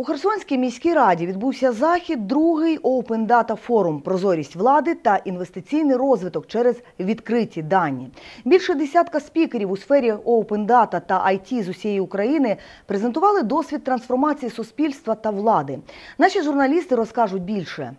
У Херсонській міській раді відбувся захід другий Open Data Forum «Прозорість влади та інвестиційний розвиток через відкриті дані». Більше десятка спікерів у сфері Open Data та IT з усієї України презентували досвід трансформації суспільства та влади. Наші журналісти розкажуть більше.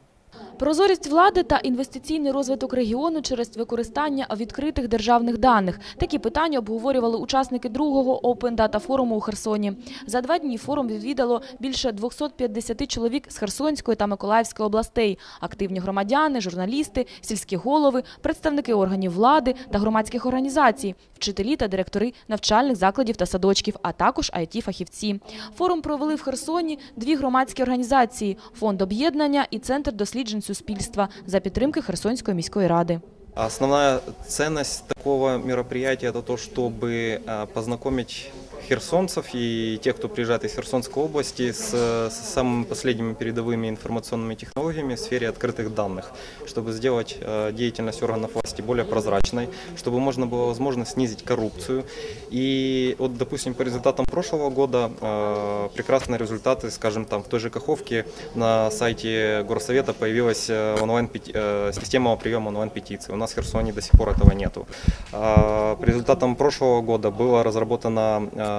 Прозорість влади та інвестиційний розвиток регіону через використання відкритих державних даних. Такі питання обговорювали учасники другого Open Data форуму у Херсоні. За два дні форум відвідало більше 250 чоловік з Херсонської та Миколаївської областей, активні громадяни, журналісти, сільські голови, представники органів влади та громадських організацій, вчителі та директори навчальних закладів та садочків, а також IT-фахівці. Форум провели в Херсоні дві громадські організації – Фонд об'єднання і Центр досліджень суспільства за підтримки Херсонської міської ради. Основная ценность такого мероприятия это то, чтобы познайомити. познакомить херсонцев и тех, кто приезжает из Херсонской области, с, с самыми последними передовыми информационными технологиями в сфере открытых данных, чтобы сделать э, деятельность органов власти более прозрачной, чтобы можно было, возможно, снизить коррупцию. И вот, допустим, по результатам прошлого года э, прекрасные результаты, скажем, там в той же Каховке на сайте Горсовета появилась э, онлайн э, система приема онлайн-петиций. У нас в Херсоне до сих пор этого нету. А, По результатам прошлого года была разработана э,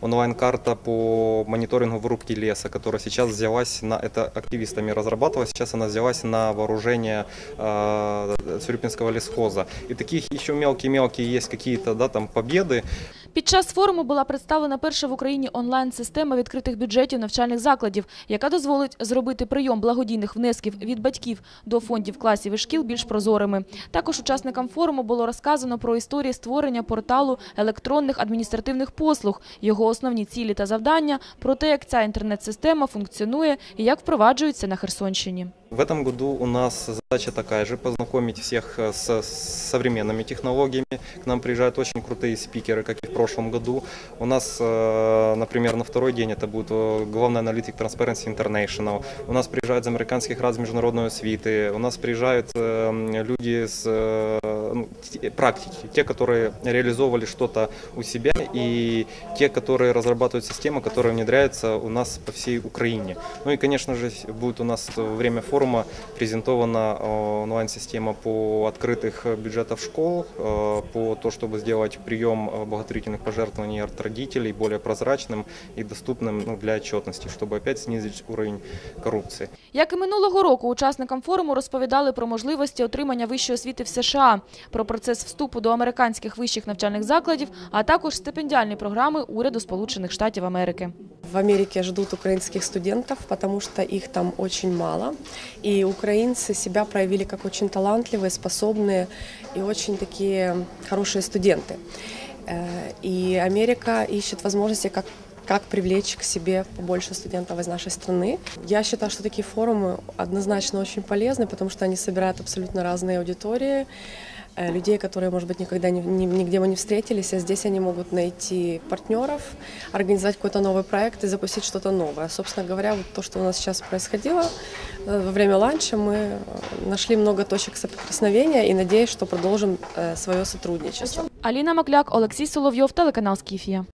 онлайн-карта по мониторингу вырубки леса, которая сейчас взялась на это активистами разрабатывалась, сейчас она взялась на вооружение э, Цюрюпинского лесхоза. И таких еще мелкие-мелкие есть какие-то да, там победы, Під час форуму була представлена перша в Україні онлайн-система відкритих бюджетів навчальних закладів, яка дозволить зробити прийом благодійних внесків від батьків до фондів класів і шкіл більш прозорими. Також учасникам форуму було розказано про історії створення порталу електронних адміністративних послуг, його основні цілі та завдання, про те, як ця інтернет-система функціонує і як впроваджується на Херсонщині. В этом году у нас задача такая же – познакомить всех э, с с современными технологиями. К нам приезжают очень крутые спикеры, как и в прошлом году. У нас, э, например, на второй день это будет э, главный аналитик Transparency International. У нас приезжают из американских рад международной освиты. У нас приезжают э, люди с э, ну, те- практики, те, которые реализовывали что-то у себя, и те, которые разрабатывают системы, которые внедряются у нас по всей Украине. Ну и, конечно же, с- будет у нас во время форума презентована э, онлайн-система по открытых э, бюджетов школ, э, по то, чтобы сделать прием э, благотворительных пожертвований от родителей более прозрачным и доступным ну, для отчетности, чтобы опять снизить уровень коррупции. Як і минулого року, учасникам форуму розповідали про можливості отримання вищої освіти в США, про процес вступу до американських вищих навчальних закладів, а також стипендіальні програми уряду Сполучених Штатів Америки. В Америке ждут украинских студентов, потому что их там очень мало. И украинцы себя проявили как очень талантливые, способные и очень такие хорошие студенты. Э, И Америка ищет возможности, как как привлечь к себе побольше студентов из нашей страны. Я считаю, что такие форумы однозначно очень полезны, потому что они собирают абсолютно разные аудитории, э, людей, которые, может быть, никогда ни- ни- нигде бы не встретились, а здесь они могут найти партнеров, организовать какой-то новый проект и запустить что-то новое. Собственно говоря, вот то, что у нас сейчас происходило э, во время ланча, мы э, нашли много точек соприкосновения и надеюсь, что продолжим э, свое сотрудничество. Аліна Макляк, Олексій Соловйов, телеканал Скіфія.